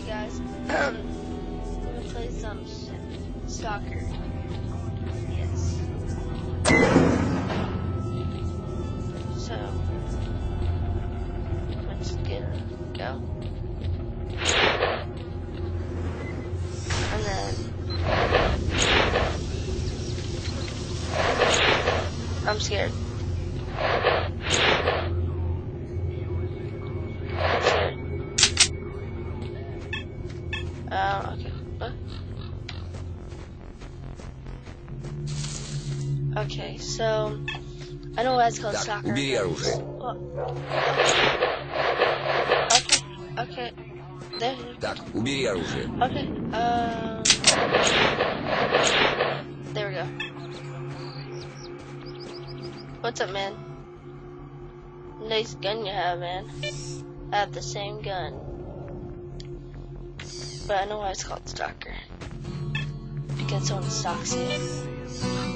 Okay, guys. I'm gonna play some stalker. Yes. So, just gonna go. And then, I'm scared. Okay, so I know why it's called Так, soccer. убери оружие. Well, okay, okay. There. Так, убери оружие. Okay. Um. There we go. What's up, man? Nice gun you have, man. I have the same gun. But I know why it's called Stalker. Because someone stalks you.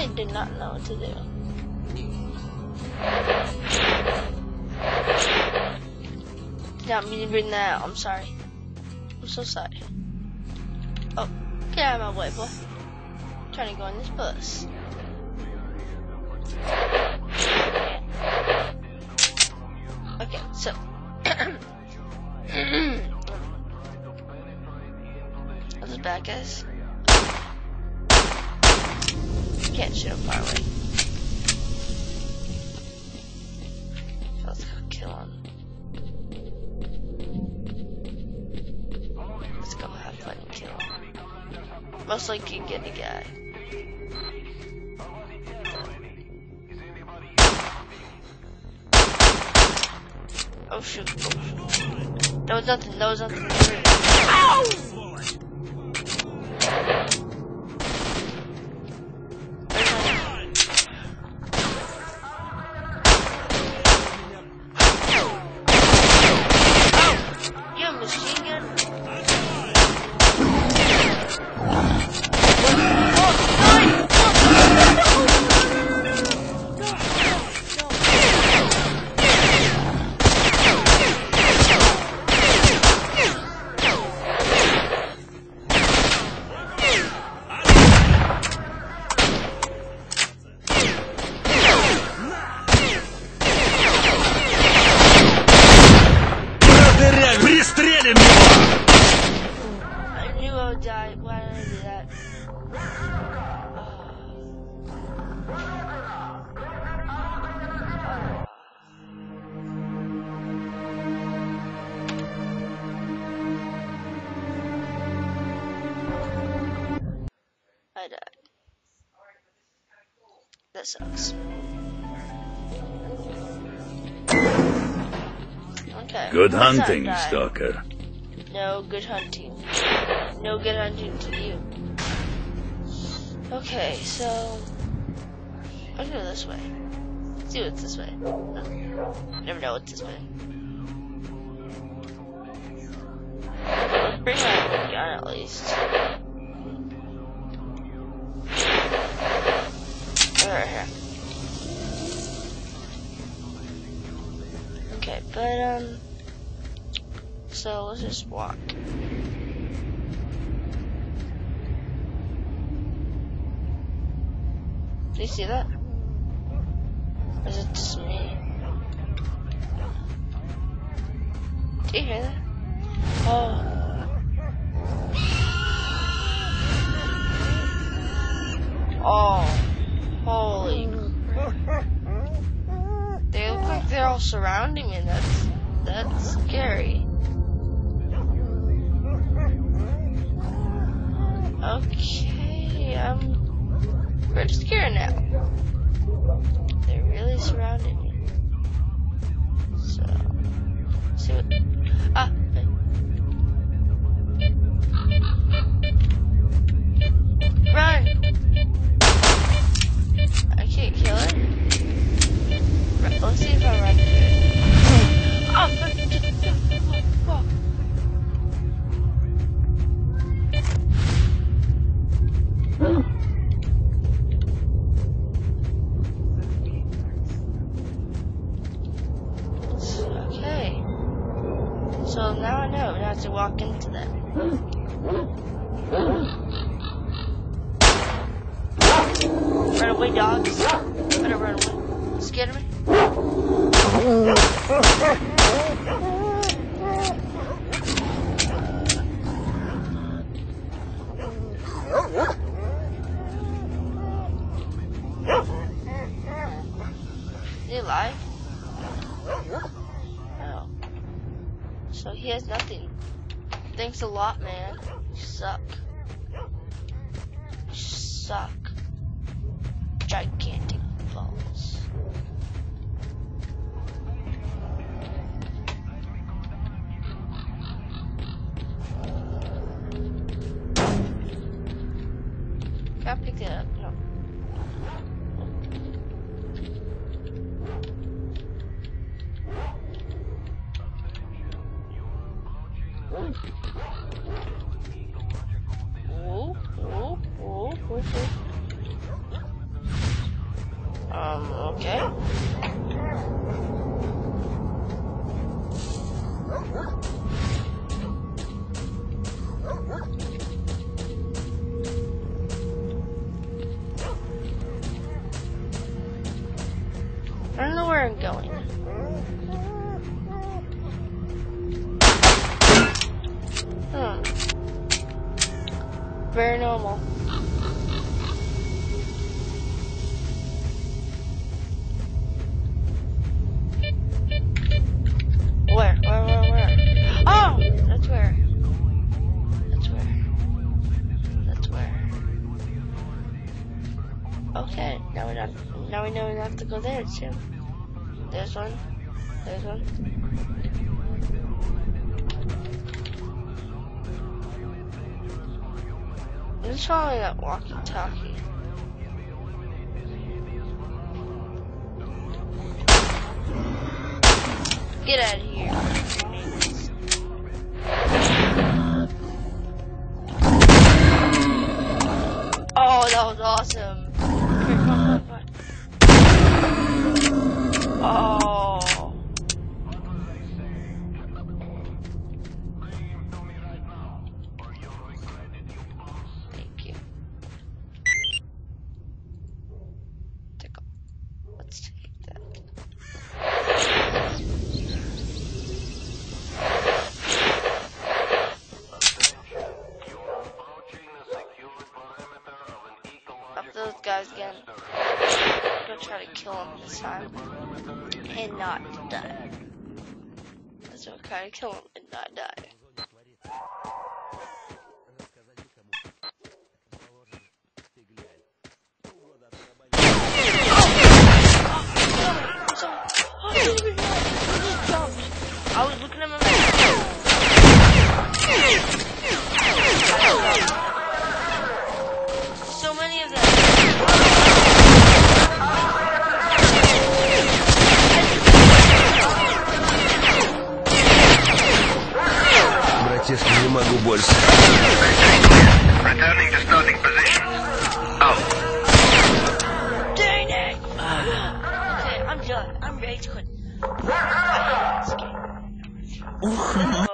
I did not know what to do. Not mean to bring that out. I'm sorry. I'm so sorry. Oh, get out of my way, boy. I'm trying to go in this bus. Okay, so. That's bad, guys. Can't shoot him far away. Let's go kill him. Most likely get the guy. Oh shoot. Oh, shoot. That was nothing. That was nothing. Ow! Die. Why did I do that? I died. That sucks. Okay. Good hunting. Stalker. No good hunting. No good hunting to you. Okay, so I'll go this way. See what's this way. Never know what's this way. Let's bring my gun at least. Right here. Okay, but um so let's just walk. Do you see that? Or is it just me? Do you hear that? Oh. Oh. Holy. They look like they're all surrounding me. That's that's scary. Okay, I'm pretty scared now. They're really surrounding me. So, see what? Away, dogs. Better run away. Scared of me? Is he alive? Oh. So he has nothing. Thanks a lot, man. You suck. You suck. Gigantic balls. Can I pick it up? No. Um, okay. I don't know where I'm going. Hmm. Very normal. Okay, now we don't, now we know we have to go there too. There's one. There's one. It's probably that walkie-talkie. Get out of here. Oh, that was awesome. Kill him this time. And not die. That's what I'm to kill him and not die. Returning to starting position. Out. Dang it! okay, I'm done. I'm ready to quit. I hate this game.